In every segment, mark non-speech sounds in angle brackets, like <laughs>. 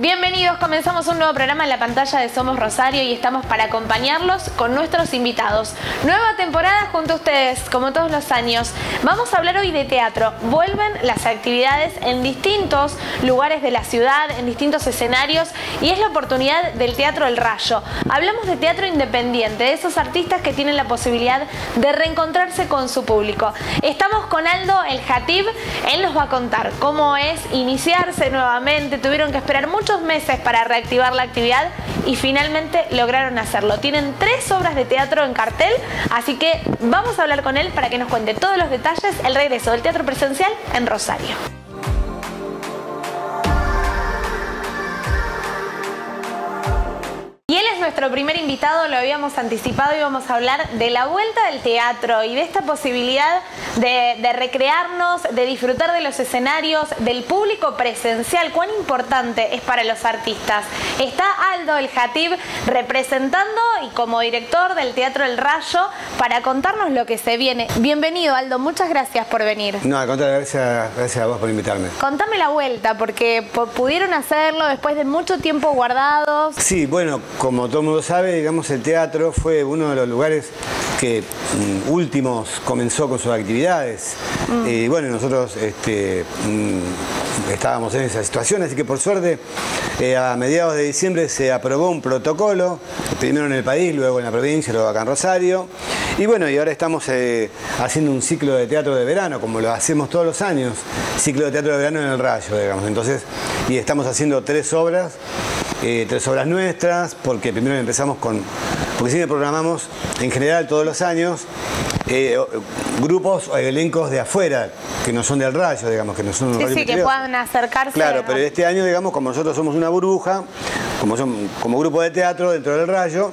Bienvenidos, comenzamos un nuevo programa en la pantalla de Somos Rosario y estamos para acompañarlos con nuestros invitados. Nueva temporada junto a ustedes, como todos los años. Vamos a hablar hoy de teatro. Vuelven las actividades en distintos lugares de la ciudad, en distintos escenarios y es la oportunidad del Teatro El Rayo. Hablamos de teatro independiente, de esos artistas que tienen la posibilidad de reencontrarse con su público. Estamos con Aldo El Jatib, él nos va a contar cómo es iniciarse nuevamente, tuvieron que esperar mucho meses para reactivar la actividad y finalmente lograron hacerlo. Tienen tres obras de teatro en cartel, así que vamos a hablar con él para que nos cuente todos los detalles el regreso del teatro presencial en Rosario. Nuestro primer invitado, lo habíamos anticipado y vamos a hablar de la vuelta del teatro y de esta posibilidad de, recrearnos, de disfrutar de los escenarios, del público presencial. ¿Cuán importante es para los artistas? Está Aldo El Jatib representando y como director del Teatro El Rayo para contarnos lo que se viene. Bienvenido Aldo, muchas gracias por venir. No, al contrario, gracias, gracias a vos por invitarme. Contame la vuelta, porque pudieron hacerlo después de mucho tiempo guardados. Sí, bueno, como todo todo el mundo sabe, digamos, el teatro fue uno de los lugares que mm, últimos comenzó con sus actividades. Mm. Y bueno, nosotros este, mm, estábamos en esa situación, así que por suerte eh, a mediados de diciembre se aprobó un protocolo, primero en el país, luego en la provincia, luego acá en Rosario. Y bueno, y ahora estamos eh, haciendo un ciclo de teatro de verano, como lo hacemos todos los años, ciclo de teatro de verano en el Rayo, digamos. Entonces, y estamos haciendo tres obras eh, tres obras nuestras, porque primero empezamos con, porque siempre programamos en general todos los años eh, grupos o elencos de afuera, que no son del rayo, digamos, que no son sí, sí, que puedan acercarse. Claro, pero este año, digamos, como nosotros somos una burbuja, como, son, como grupo de teatro dentro del rayo,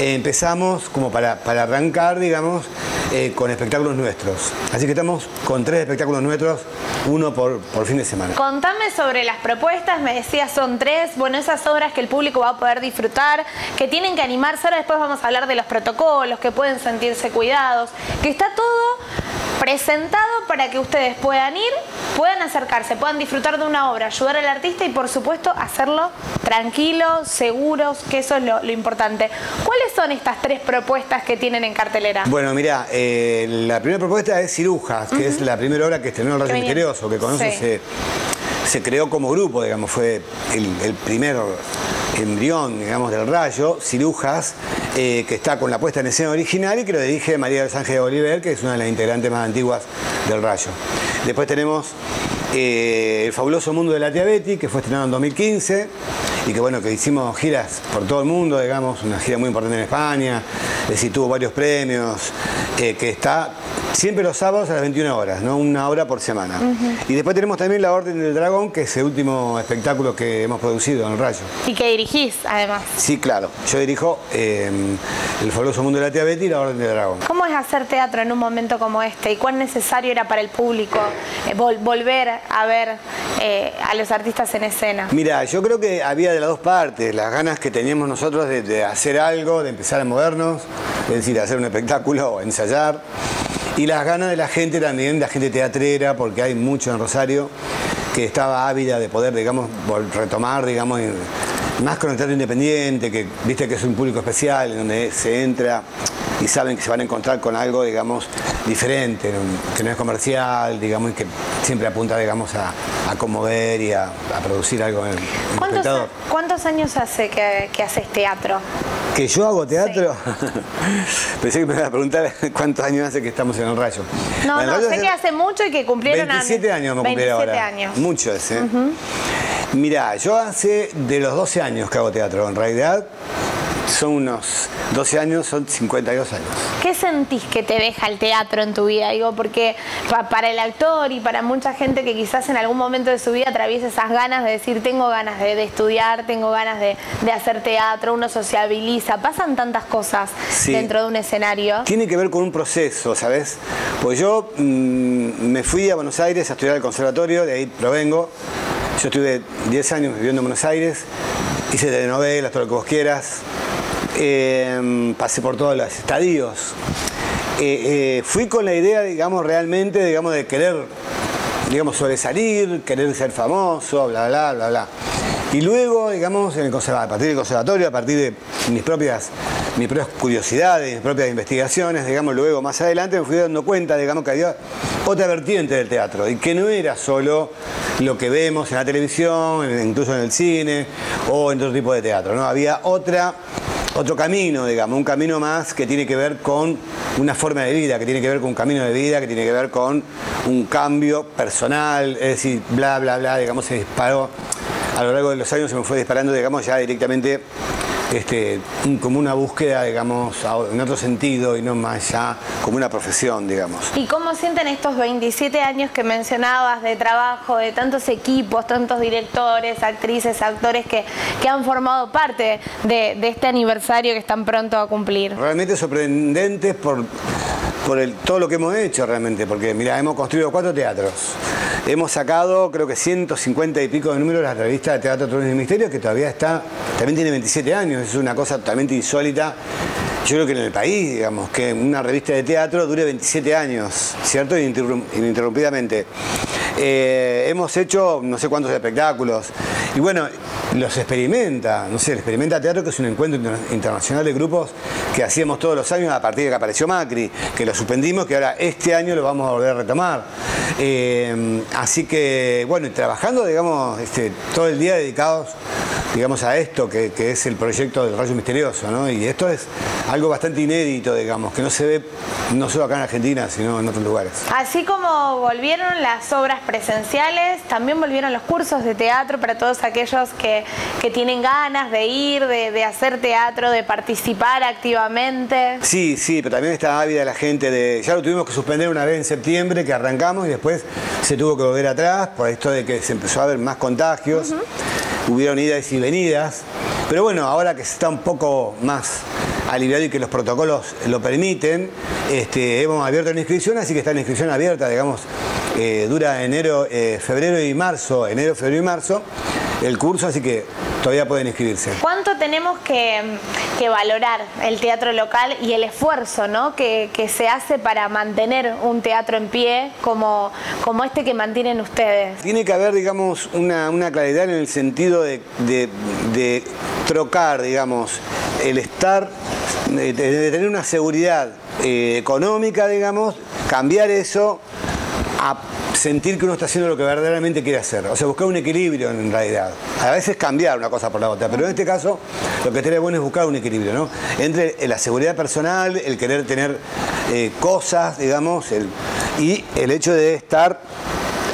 eh, empezamos como para, para arrancar, digamos, eh, con espectáculos nuestros. Así que estamos con tres espectáculos nuestros, uno por, por fin de semana. Contame sobre las propuestas, me decías son tres, bueno, esas obras que el público va a poder disfrutar, que tienen que animarse, ahora después vamos a hablar de los protocolos, que pueden sentirse cuidados, que está todo presentado para que ustedes puedan ir, puedan acercarse, puedan disfrutar de una obra, ayudar al artista y por supuesto hacerlo tranquilos, seguros, que eso es lo, importante. ¿Cuáles son estas tres propuestas que tienen en cartelera? Bueno, mira, eh, la primera propuesta es Cirujas, que es la primera obra que estrenó el Rayo Misterioso, que conoce se, creó como grupo, digamos, fue el, el primer embrión, digamos, del rayo, Cirujas, eh, que está con la puesta en escena original y que lo dirige María del Ángel de Oliver, que es una de las integrantes más antiguas del rayo. Después tenemos eh, El fabuloso mundo de la tía Betty, que fue estrenado en 2015 y que bueno, que hicimos giras por todo el mundo, digamos, una gira muy importante en España, es decir, tuvo varios premios, eh, que está siempre los sábados a las 21 horas, ¿no? una hora por semana. Y después tenemos también La Orden del Dragón, que es el último espectáculo que hemos producido en el Rayo. Y que dirigís, además. Sí, claro. Yo dirijo eh, El fabuloso mundo de la tía Betty y La Orden del Dragón. ¿Cómo es hacer teatro en un momento como este? ¿Y cuán necesario era para el público eh, volver a ver eh, a los artistas en escena? Mira, yo creo que había de las dos partes, las ganas que teníamos nosotros de, de hacer algo, de empezar a movernos, es decir, hacer un espectáculo o ensayar. Y las ganas de la gente también, la gente teatrera, porque hay mucho en Rosario, que estaba ávida de poder, digamos, retomar, digamos, más con el teatro independiente, que viste que es un público especial, en donde se entra y saben que se van a encontrar con algo, digamos, diferente, que no es comercial, digamos, y que siempre apunta, digamos, a, a conmover y a, producir algo en el ¿Cuántos, ¿Cuántos años hace que, haces teatro? ¿Que yo hago teatro? <laughs> Pensé que me iba a preguntar <laughs> cuántos años hace que estamos en el rayo. No, no, sé que hace mucho y que cumplieron 27 años me 27 ahora. años. Mucho. ¿eh? Mirá, yo hace de los 12 años que hago teatro. En realidad son unos 12 años, son 52 años. ¿Qué sentís que te deja el teatro en tu vida? Digo, porque para el actor y para mucha gente que quizás en algún momento de su vida atraviesa esas ganas de decir, tengo ganas de, estudiar, tengo ganas de, hacer teatro, uno sociabiliza, pasan tantas cosas dentro de un escenario. Tiene que ver con un proceso, ¿sabes? Pues yo mm, me fui a Buenos Aires a estudiar al conservatorio, de ahí provengo. Yo estuve 10 años viviendo en Buenos Aires, hice telenovelas, todo lo que vos quieras, Em, pasé por todos los estadios. Eh, eh, fui con la idea, digamos, realmente, digamos, de querer, digamos, sobresalir, querer ser famoso, bla, bla, bla, bla. Y luego, digamos, en el a partir del conservatorio, a partir de mis propias, mis propias curiosidades, mis propias investigaciones, digamos, luego más adelante me fui dando cuenta, digamos, que había otra vertiente del teatro y que no era solo lo que vemos en la televisión, incluso en el cine o en otro tipo de teatro, ¿no? Había otra otro camino, digamos, un camino más que tiene que ver con una forma de vida, que tiene que ver con un camino de vida, que tiene que ver con un cambio personal, es decir, bla, bla, bla, digamos, se disparó. A lo largo de los años se me fue disparando, digamos, ya directamente este, como una búsqueda, digamos, en otro sentido y no más ya como una profesión, digamos. ¿Y cómo sienten estos 27 años que mencionabas de trabajo, de tantos equipos, tantos directores, actrices, actores que, que han formado parte de, de este aniversario que están pronto a cumplir? Realmente sorprendentes por por el, todo lo que hemos hecho realmente, porque mira, hemos construido cuatro teatros. Hemos sacado, creo que 150 y pico de números la revista de Teatro Tronos y Misterio, que todavía está, también tiene 27 años, es una cosa totalmente insólita. Yo creo que en el país, digamos, que una revista de teatro dure 27 años, ¿cierto? Ininterrumpidamente. Eh, hemos hecho no sé cuántos espectáculos. Y bueno, los experimenta, no sé, el Experimenta Teatro, que es un encuentro internacional de grupos que hacíamos todos los años a partir de que apareció Macri, que lo suspendimos, que ahora este año lo vamos a volver a retomar. Eh, así que, bueno, trabajando, digamos, este, todo el día dedicados, digamos, a esto, que, es el proyecto del Rayo Misterioso, ¿no? Y esto es algo bastante inédito, digamos, que no se ve no solo acá en Argentina, sino en otros lugares. Así como volvieron las obras presenciales, también volvieron los cursos de teatro para todos aquellos que, tienen ganas de ir, de, hacer teatro, de participar activamente. Sí, sí, pero también está ávida la gente de... Ya lo tuvimos que suspender una vez en septiembre, que arrancamos y después se tuvo que volver atrás por esto de que se empezó a ver más contagios. Hubieron idas y venidas. Pero bueno, ahora que está un poco más aliviado y que los protocolos lo permiten, este, hemos abierto la inscripción, así que está la inscripción abierta, digamos, eh, dura enero, eh, febrero y marzo, enero, febrero y marzo el curso, así que todavía pueden inscribirse. ¿Cuánto tenemos que, valorar el teatro local y el esfuerzo ¿no? que, se hace para mantener un teatro en pie como, como este que mantienen ustedes? Tiene que haber, digamos, una, claridad en el sentido de, trocar, digamos, el estar, de, tener una seguridad eh, económica, digamos, cambiar eso a sentir que uno está haciendo lo que verdaderamente quiere hacer. O sea, buscar un equilibrio en realidad. A veces cambiar una cosa por la otra, pero en este caso lo que tiene bueno es buscar un equilibrio, ¿no? Entre la seguridad personal, el querer tener eh, cosas, digamos, y el hecho de estar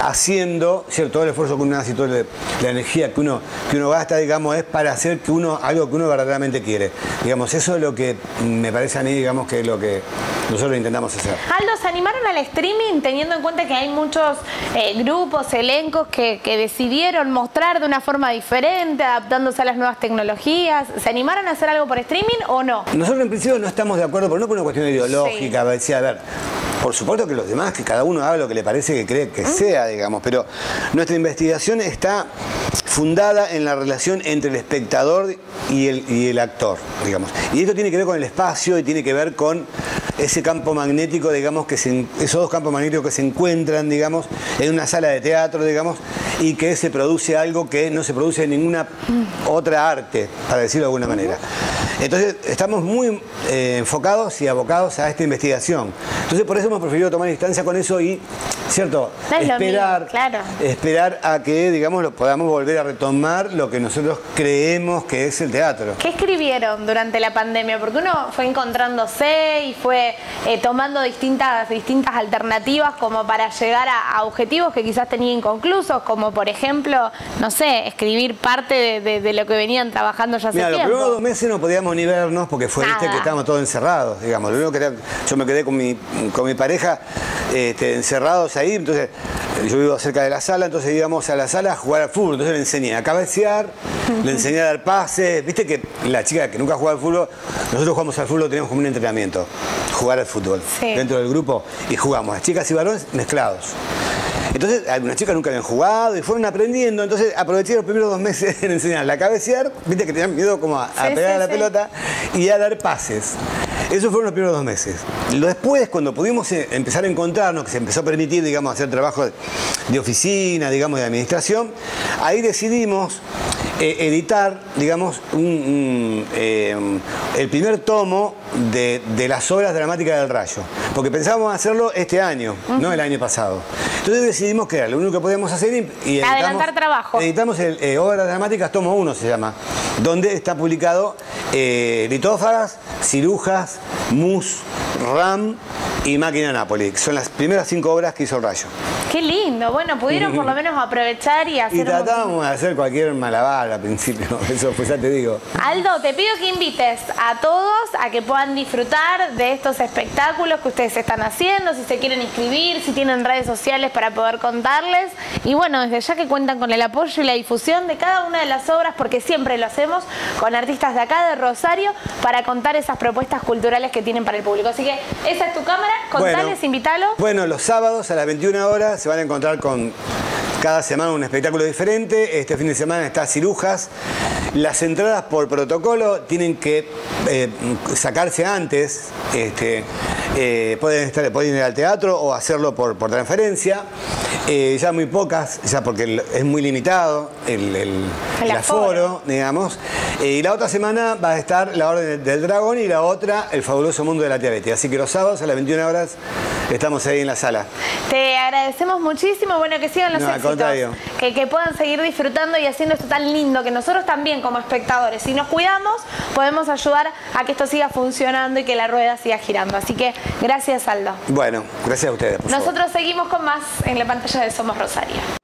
haciendo, ¿cierto? Todo el esfuerzo que uno hace y toda la energía que uno, que uno gasta, digamos, es para hacer que uno, algo que uno verdaderamente quiere. Digamos, eso es lo que me parece a mí, digamos, que es lo que nosotros intentamos hacer. Aldo, ¿se animaron al streaming teniendo en cuenta que hay muchos eh, grupos, elencos que, decidieron mostrar de una forma diferente, adaptándose a las nuevas tecnologías? ¿Se animaron a hacer algo por streaming o no? Nosotros en principio no estamos de acuerdo, pero no por una cuestión ideológica, decía, a ver, por supuesto que los demás, que cada uno haga lo que le parece que cree que sea, digamos, pero nuestra investigación está fundada en la relación entre el espectador y el, actor, digamos. Y esto tiene que ver con el espacio y tiene que ver con ese campo magnético, digamos, que esos dos campos magnéticos que se encuentran, digamos, en una sala de teatro, digamos, y que se produce algo que no se produce en ninguna otra arte, para decirlo de alguna manera. Entonces, estamos muy eh, enfocados y abocados a esta investigación. Entonces, por eso hemos preferido tomar distancia con eso y, ¿cierto? esperar, esperar a que, digamos, podamos volver a retomar lo que nosotros creemos que es el teatro. ¿Qué escribieron durante la pandemia? Porque uno fue encontrándose y fue eh, tomando distintas, distintas alternativas como para llegar a, objetivos que quizás tenía inconclusos, como por ejemplo, no sé, escribir parte de, lo que venían trabajando ya hace Mira, tiempo. los primeros dos meses no podíamos ni vernos porque fue este que estábamos todos encerrados, digamos. Lo único que yo me quedé con mi, con mi pareja este, encerrados ahí, entonces yo vivo cerca de la sala, entonces íbamos a la sala a jugar al fútbol, entonces le enseñé a cabecear, le enseñé a dar pases, viste que la chica que nunca juega al fútbol, nosotros jugamos al fútbol, tenemos como un entrenamiento, jugar al fútbol dentro del grupo y jugamos, las chicas y varones mezclados. Entonces, algunas chicas nunca habían jugado y fueron aprendiendo. Entonces, aproveché los primeros dos meses <laughs> en enseñarle a cabecear, viste que tenían miedo como a, pegar a la pelota y a dar pases. Esos fueron los primeros dos meses. Después, cuando pudimos eh, empezar a encontrarnos, que se empezó a permitir, digamos, hacer trabajo de oficina, digamos, de administración, ahí decidimos eh, editar, digamos, eh, el primer tomo de, las obras dramáticas del Rayo. Porque pensábamos hacerlo este año, no el año pasado. Entonces decidimos que era lo único que podíamos hacer y, editamos, adelantar trabajo. Editamos el, Obras Dramáticas Tomo 1 se llama, donde está publicado litófagas, cirujas, mus, ram y Máquina Napoli. Son las primeras cinco obras que hizo el Rayo. Qué lindo. Bueno, pudieron por lo <laughs> menos aprovechar y hacer... Y tratábamos de hacer cualquier malabar al principio, <laughs> eso pues ya te digo. Aldo, te pido que invites a todos a que puedan disfrutar de estos espectáculos que ustedes están haciendo, si se quieren inscribir, si tienen redes sociales para poder contarles. Y bueno, desde ya que cuentan con el apoyo y la difusión de cada una de las obras, porque siempre lo hacemos con artistas de acá, de Rosario, para contar esas propuestas culturales que tienen para el público. Así que esa es tu cámara, contales, invítalo. Bueno, los sábados a las 21 horas se van a encontrar con cada semana un espectáculo diferente. Este fin de semana está Cirujas. Las entradas por protocolo tienen que eh, sacarse antes. Este, eh, pueden, estar, pueden ir al teatro o hacerlo por, por transferencia. Eh, ya muy pocas, ya porque es muy limitado el, aforo, digamos. y la otra semana va a estar la Orden del Dragón y la otra, el fabuloso mundo de la tía Betty. Así que los sábados a las 21 horas <laughs> estamos ahí en la sala. Te agradecemos muchísimo, bueno, que sigan los éxitos, que, que puedan seguir disfrutando y haciendo esto tan lindo, que nosotros también como espectadores, si nos cuidamos, podemos ayudar a que esto siga funcionando y que la rueda siga girando. Así que gracias, Aldo. Bueno, gracias a ustedes. nosotros seguimos con más en la pantalla de Somos Rosario.